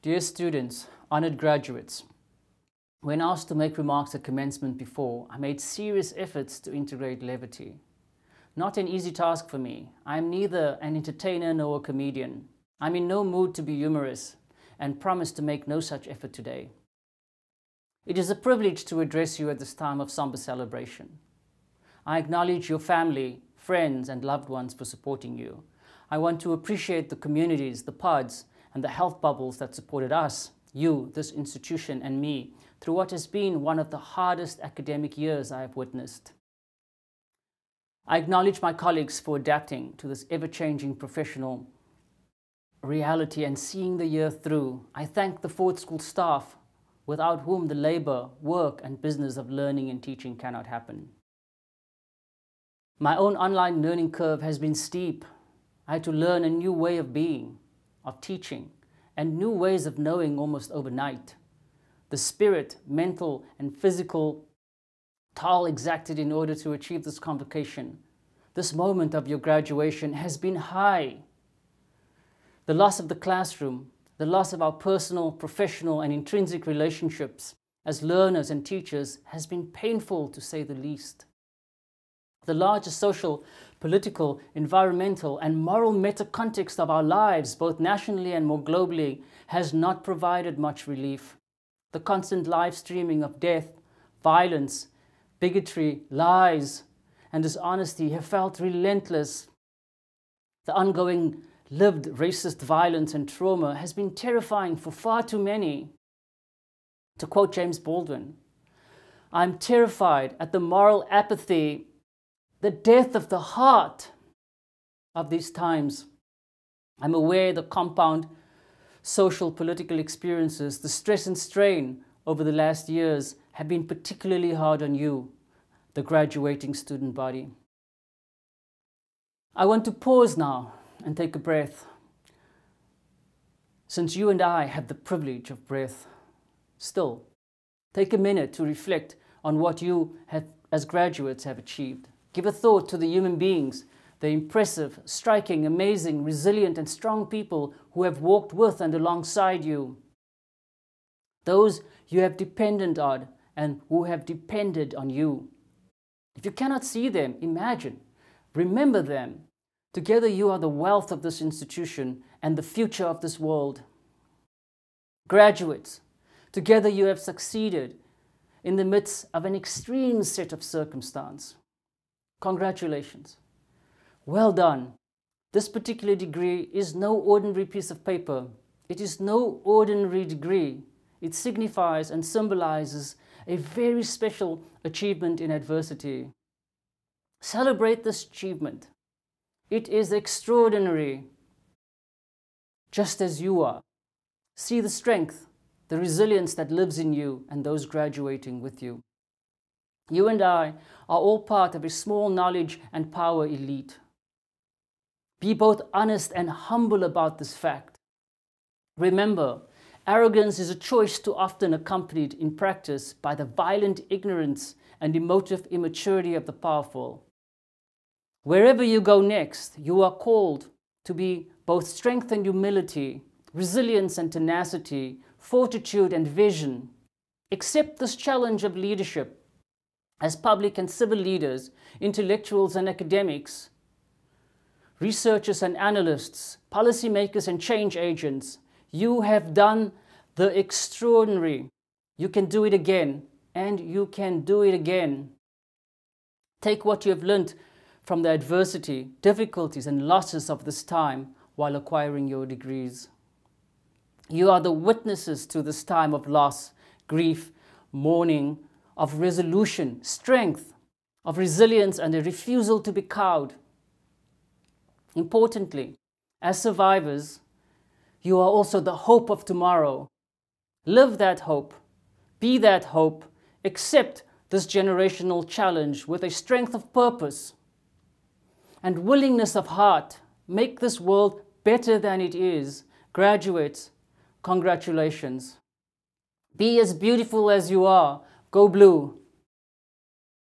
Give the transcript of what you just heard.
Dear students, honored graduates, when asked to make remarks at commencement before, I made serious efforts to integrate levity. Not an easy task for me. I am neither an entertainer nor a comedian. I'm in no mood to be humorous and promise to make no such effort today. It is a privilege to address you at this time of somber celebration. I acknowledge your family, friends, and loved ones for supporting you. I want to appreciate the communities, the pods, and the health bubbles that supported us, you, this institution, and me through what has been one of the hardest academic years I have witnessed. I acknowledge my colleagues for adapting to this ever-changing professional reality and seeing the year through. I thank the Ford School staff without whom the labor, work, and business of learning and teaching cannot happen. My own online learning curve has been steep. I had to learn a new way of being, of teaching, and new ways of knowing almost overnight. The spirit, mental, and physical toll exacted in order to achieve this convocation, this moment of your graduation has been high. The loss of the classroom, the loss of our personal, professional, and intrinsic relationships as learners and teachers has been painful to say the least. The larger social, political, environmental, and moral meta context of our lives, both nationally and more globally, has not provided much relief. The constant live streaming of death, violence, bigotry, lies, and dishonesty have felt relentless. The ongoing lived racist violence and trauma has been terrifying for far too many. To quote James Baldwin, I'm terrified at the moral apathy, the death of the heart of these times. I'm aware the compound social political experiences, the stress and strain over the last years have been particularly hard on you, the graduating student body. I want to pause now and take a breath. Since you and I have the privilege of breath, still, take a minute to reflect on what you have, as graduates have achieved. Give a thought to the human beings, the impressive, striking, amazing, resilient, and strong people who have walked with and alongside you. Those you have depended on and who have depended on you. If you cannot see them, imagine, remember them, Together, you are the wealth of this institution and the future of this world. Graduates, together you have succeeded in the midst of an extreme set of circumstance. Congratulations. Well done. This particular degree is no ordinary piece of paper. It is no ordinary degree. It signifies and symbolizes a very special achievement in adversity. Celebrate this achievement. It is extraordinary, just as you are. See the strength, the resilience that lives in you and those graduating with you. You and I are all part of a small knowledge and power elite. Be both honest and humble about this fact. Remember, arrogance is a choice too often accompanied in practice by the violent ignorance and emotive immaturity of the powerful. Wherever you go next, you are called to be both strength and humility, resilience and tenacity, fortitude and vision. Accept this challenge of leadership as public and civil leaders, intellectuals and academics, researchers and analysts, policymakers and change agents. You have done the extraordinary. You can do it again, and you can do it again. Take what you have learned from the adversity, difficulties, and losses of this time while acquiring your degrees. You are the witnesses to this time of loss, grief, mourning, of resolution, strength, of resilience, and a refusal to be cowed. Importantly, as survivors, you are also the hope of tomorrow. Live that hope, be that hope, accept this generational challenge with a strength of purpose and willingness of heart make this world better than it is. Graduates, congratulations. Be as beautiful as you are. Go blue.